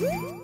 Woo!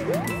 Woo!